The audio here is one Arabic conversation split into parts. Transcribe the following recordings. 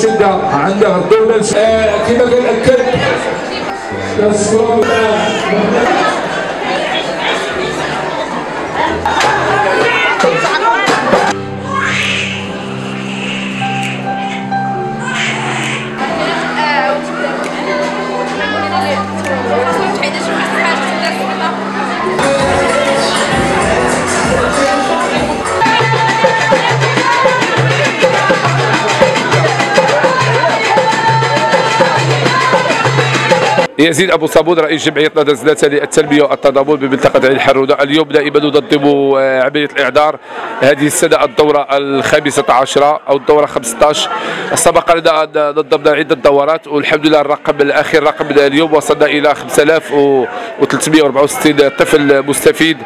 الشده عندها الدولة آه، كما قال أكد؟ يزيد أبو صابون رئيس جمعية نادى زلاتة للتنميه والتضامن بمنطقة عين الحروده اليوم دائما ننظم آه، عملية الاعذار هذه السنة الدورة الخامسة عشرة أو الدورة 15 سبق لنا أن نظمنا عدة دورات والحمد لله الرقم الأخير رقم اليوم وصلنا إلى 5364 طفل مستفيد.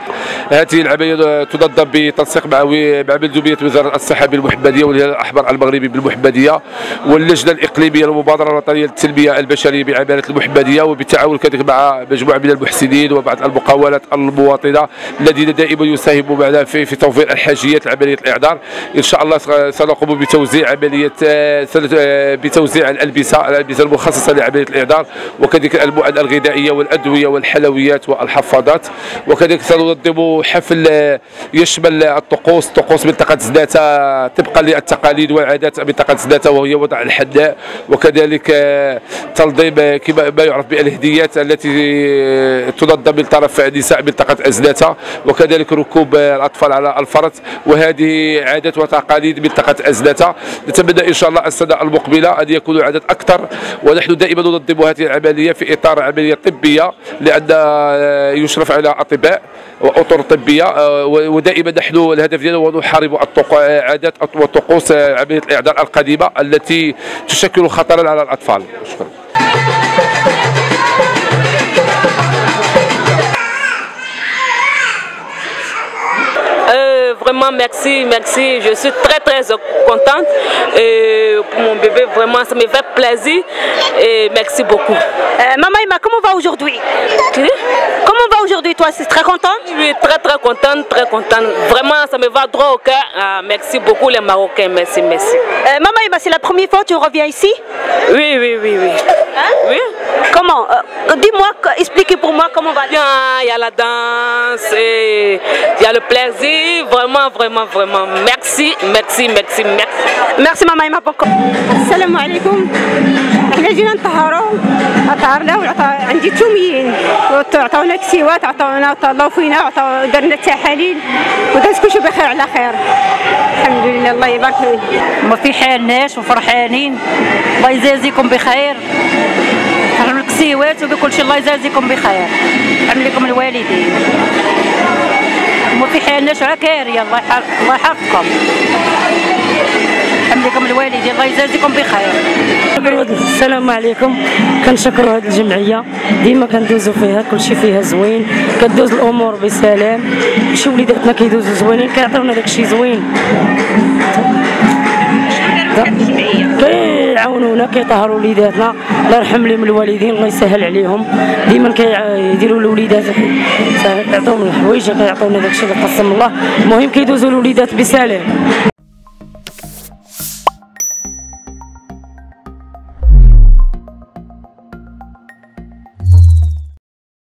هذه العملية تنظم بتنسيق مع مع مندوبيه وزارة الصحة بالمحمدية والهلال الأحمر المغربي بالمحمدية واللجنة الإقليمية للمبادرة الوطنية للتنميه البشرية بعمالة المحمدية. وبالتعاون كذلك مع مجموعة من المحسنين وبعض المقاولات المواطنة الذين دائما يساهموا معنا في في توفير الحاجيات لعملية الاعذار إن شاء الله سنقوم بتوزيع عملية بتوزيع الالبسه الألبسة المخصصة لعملية الاعذار وكذلك المواد الغذائية والأدوية والحلويات والحفاضات وكذلك سننظم حفل يشمل الطقوس طقوس منطقة زناتة طبقا للتقاليد والعادات منطقة زناتة وهي وضع الحناء وكذلك تنظيم كما ما يعرف بالهديات التي تنظم من طرف نساء منطقه ازناتة وكذلك ركوب الأطفال على الفرس وهذه عادات وتقاليد منطقه ازناتة نتمنى إن شاء الله السنة المقبلة أن يكون عدد أكثر ونحن دائما ننظم هذه العملية في إطار عملية طبية لأن يشرف على أطباء وأطر طبية ودائما نحن الهدف ديالنا هو نحارب عادات وطقوس عملية الاعذار القديمة التي تشكل خطرا على الأطفال. شكرا. Vraiment merci, merci. Je suis très très contente et pour mon bébé, vraiment ça me fait plaisir et merci beaucoup. Euh, Maman Ima, comment va aujourd'hui? Comment va aujourd'hui toi? C'est très contente? Oui, très très contente, très contente. Vraiment ça me va droit au cœur. Ah, merci beaucoup les Marocains, merci, merci. Euh, Maman Ima, c'est la première fois que tu reviens ici? Oui, oui, oui, oui. Hein? Oui. Comment? Euh, Dis-moi, expliquez pour moi comment va Bien, il y a la danse, il y a le plaisir, vraiment, vraiment, vraiment. Merci, merci, merci, merci. Merci Maman Ima beaucoup. السلام عليكم إحنا جينا نطهروا طهرنا عندي توميين عطاونا كسيوات عطاونا طلعوا فينا عطاو درنا التحاليل وداز كلشي بخير على خير الحمد لله الله يبارك فيك ما في حالناش وفرحانين الله يجازيكم بخير الكسيوات وبكل شيء الله يجازيكم بخير. يحمل لكم الوالدين. وما في حالناش راه كاريه الله الله يحفظكم. يحمل لكم الوالدين الله يجازيكم بخير. السلام عليكم. كنشكروا هذه الجمعية. ديما كندوزو فيها كلشي فيها زوين. كدوز الأمور بسلام. شي وليداتنا كيدوزو زوينين كيعطيونا داكشي زوين. كيعاونونا كيطهروا وليداتنا. الله يرحم لهم الوالدين الله يسهل عليهم. ديما كيديروا الوليدات يعطيهم الحوايج كيعطيونا داكشي اللي قسم الله. المهم كيدوزوا الوليدات بسلام